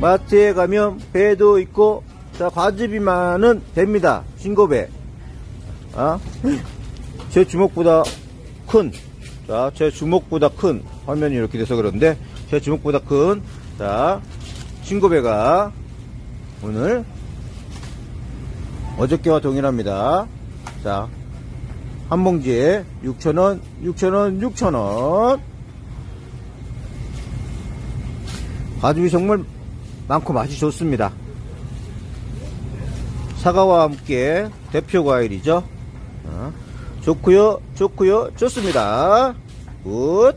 마트에 가면 배도 있고 자 과즙이만은 됩니다 신고배 아? 제 주먹보다 큰 자, 제 주먹보다 큰 화면이 이렇게 돼서 그런데 제 주먹보다 큰 자, 신고배가 오늘 어저께와 동일합니다. 자, 한 봉지에 6,000원, 6,000원, 6,000원. 가죽이 정말 많고 맛이 좋습니다. 사과와 함께 대표 과일이죠. 어, 좋고요, 좋고요, 좋습니다. 굿.